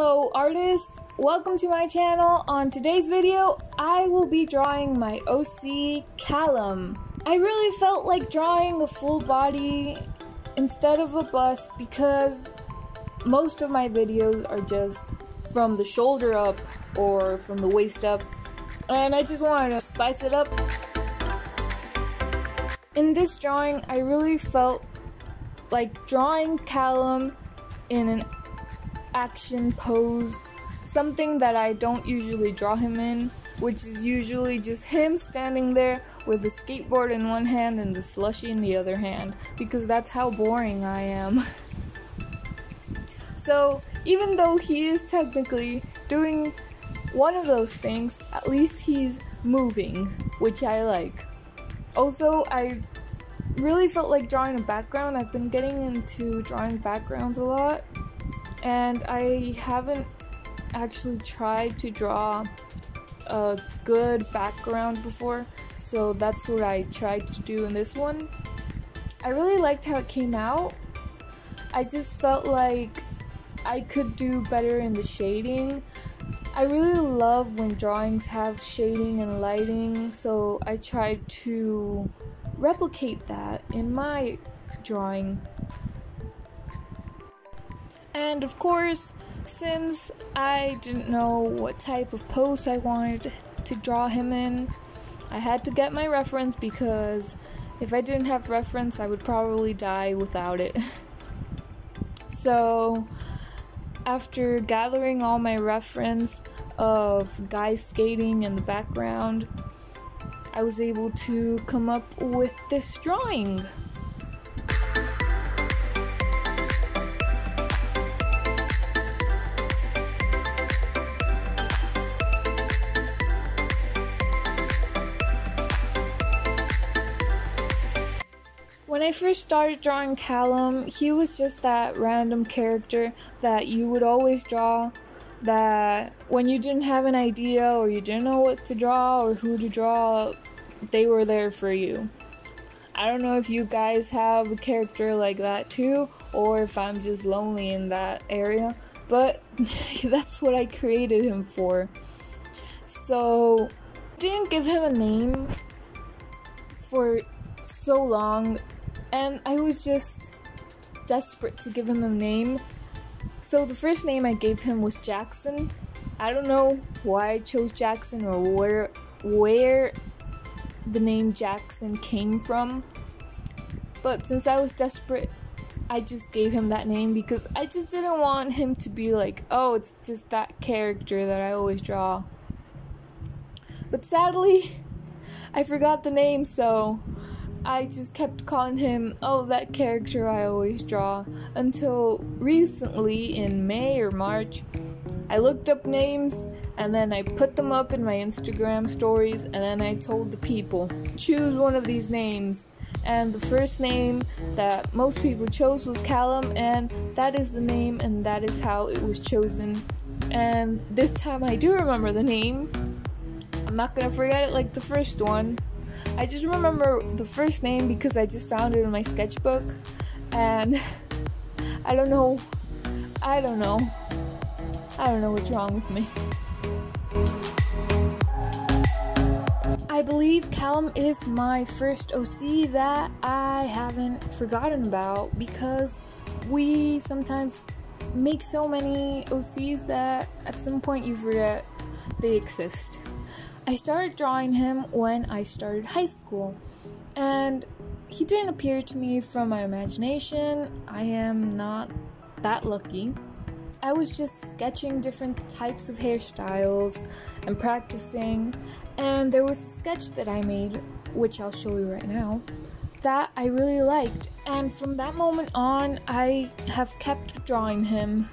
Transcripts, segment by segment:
Hello artists, welcome to my channel. On today's video, I will be drawing my OC Callum. I really felt like drawing a full body instead of a bust because most of my videos are just from the shoulder up or from the waist up and I just wanted to spice it up. In this drawing, I really felt like drawing Callum in an action pose, something that I don't usually draw him in, which is usually just him standing there with the skateboard in one hand and the slushy in the other hand, because that's how boring I am. so, even though he is technically doing one of those things, at least he's moving, which I like. Also, I really felt like drawing a background. I've been getting into drawing backgrounds a lot and I haven't actually tried to draw a good background before, so that's what I tried to do in this one. I really liked how it came out. I just felt like I could do better in the shading. I really love when drawings have shading and lighting, so I tried to replicate that in my drawing. And of course, since I didn't know what type of pose I wanted to draw him in, I had to get my reference because if I didn't have reference, I would probably die without it. so, after gathering all my reference of guys skating in the background, I was able to come up with this drawing. I first started drawing Callum, he was just that random character that you would always draw. That when you didn't have an idea or you didn't know what to draw or who to draw, they were there for you. I don't know if you guys have a character like that too, or if I'm just lonely in that area, but that's what I created him for. So, didn't give him a name for so long and I was just desperate to give him a name. So the first name I gave him was Jackson. I don't know why I chose Jackson or where where the name Jackson came from. But since I was desperate, I just gave him that name because I just didn't want him to be like, oh, it's just that character that I always draw. But sadly, I forgot the name, so I just kept calling him, oh, that character I always draw, until recently in May or March, I looked up names and then I put them up in my Instagram stories and then I told the people, choose one of these names. And the first name that most people chose was Callum, and that is the name, and that is how it was chosen. And this time I do remember the name. I'm not gonna forget it like the first one. I just remember the first name because I just found it in my sketchbook and I don't know I don't know I don't know what's wrong with me. I believe Callum is my first OC that I haven't forgotten about because we sometimes make so many OCs that at some point you forget they exist. I started drawing him when I started high school, and he didn't appear to me from my imagination. I am not that lucky. I was just sketching different types of hairstyles and practicing, and there was a sketch that I made, which I'll show you right now, that I really liked. And from that moment on, I have kept drawing him.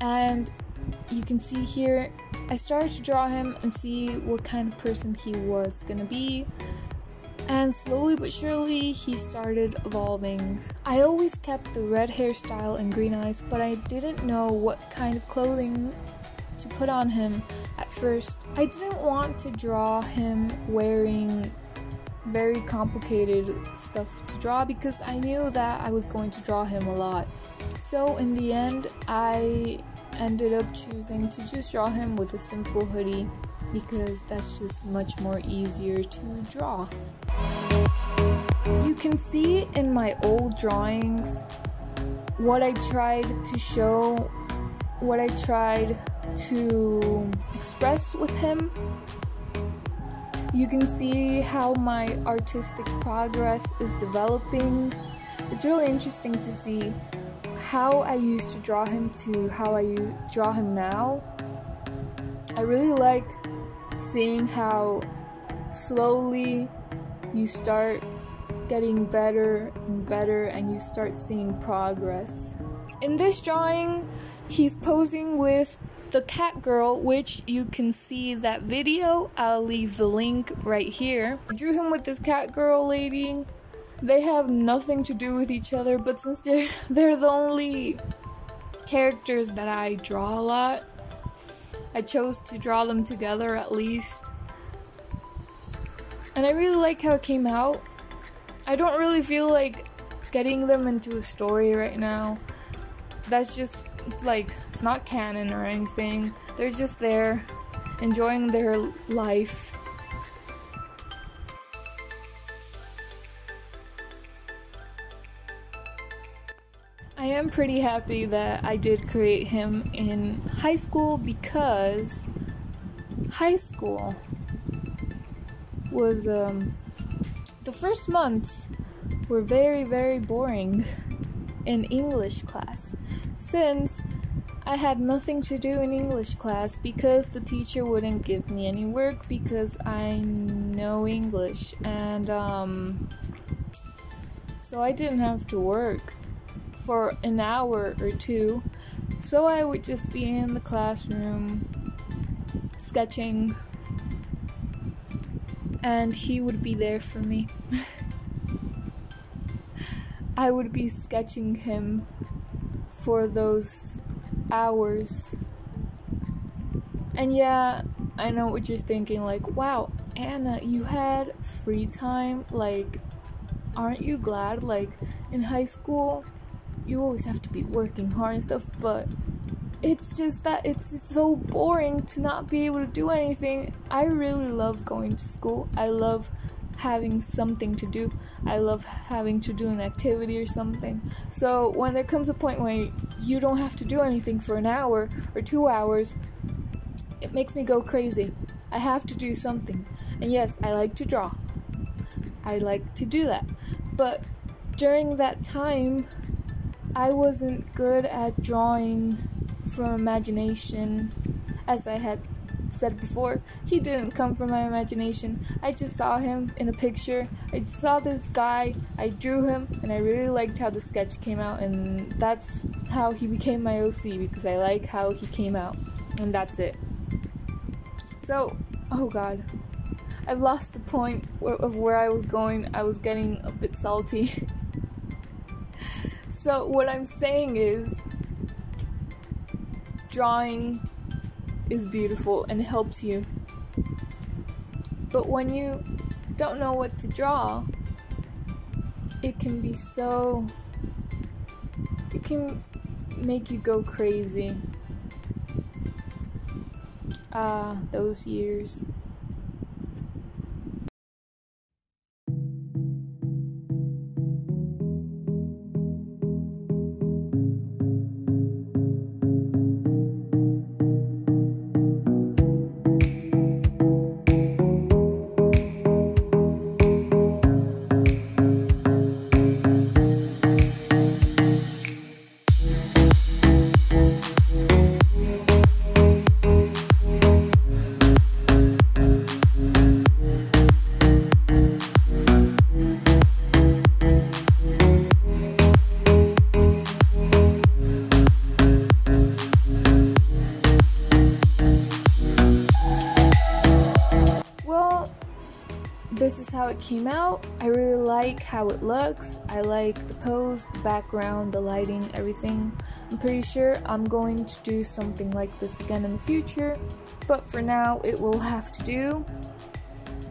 And you can see here I started to draw him and see what kind of person he was gonna be. And slowly but surely, he started evolving. I always kept the red hairstyle and green eyes, but I didn't know what kind of clothing to put on him at first. I didn't want to draw him wearing very complicated stuff to draw because I knew that I was going to draw him a lot. So, in the end, I ended up choosing to just draw him with a simple hoodie because that's just much more easier to draw. You can see in my old drawings what I tried to show, what I tried to express with him. You can see how my artistic progress is developing. It's really interesting to see how I used to draw him to how I draw him now. I really like seeing how slowly you start getting better and better and you start seeing progress. In this drawing, he's posing with the cat girl, which you can see that video. I'll leave the link right here. I drew him with this cat girl lady. They have nothing to do with each other, but since they're they're the only characters that I draw a lot, I chose to draw them together at least. And I really like how it came out. I don't really feel like getting them into a story right now. That's just like it's not canon or anything. They're just there enjoying their life. Am pretty happy that I did create him in high school because high school was um, the first months were very very boring in English class since I had nothing to do in English class because the teacher wouldn't give me any work because I know English and um, so I didn't have to work for an hour or two. So I would just be in the classroom sketching, and he would be there for me. I would be sketching him for those hours. And yeah, I know what you're thinking like, wow, Ana, you had free time? Like, aren't you glad? Like, in high school, you always have to be working hard and stuff, but it's just that it's so boring to not be able to do anything. I really love going to school. I love having something to do. I love having to do an activity or something. So when there comes a point where you don't have to do anything for an hour or two hours, it makes me go crazy. I have to do something. And yes, I like to draw. I like to do that. But during that time, I wasn't good at drawing from imagination, as I had said before. He didn't come from my imagination. I just saw him in a picture. I saw this guy, I drew him, and I really liked how the sketch came out, and that's how he became my OC because I like how he came out, and that's it. So, oh god. I've lost the point of where I was going. I was getting a bit salty. So, what I'm saying is, drawing is beautiful and helps you. But when you don't know what to draw, it can be so. It can make you go crazy. Ah, those years. It came out. I really like how it looks. I like the pose, the background, the lighting, everything. I'm pretty sure I'm going to do something like this again in the future, but for now it will have to do.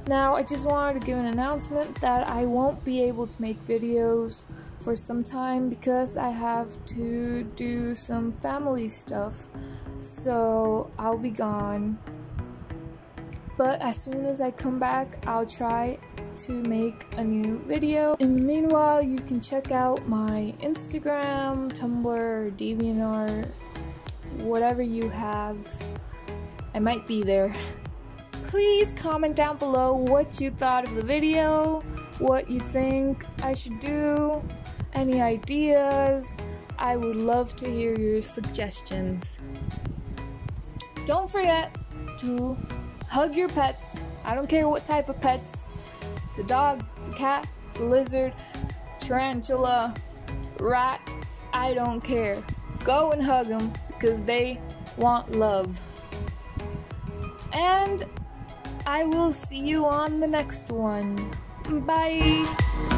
Now, I just wanted to give an announcement that I won't be able to make videos for some time because I have to do some family stuff. So, I'll be gone. But as soon as I come back, I'll try to make a new video. In the meanwhile, you can check out my Instagram, Tumblr, DeviantArt, whatever you have. I might be there. please comment down below what you thought of the video, what you think I should do, any ideas. I would love to hear your suggestions. Don't forget to hug your pets. I don't care what type of pets. It's a dog, it's a cat, it's a lizard, tarantula, rat. I don't care. Go and hug them because they want love. And I will see you on the next one. Bye.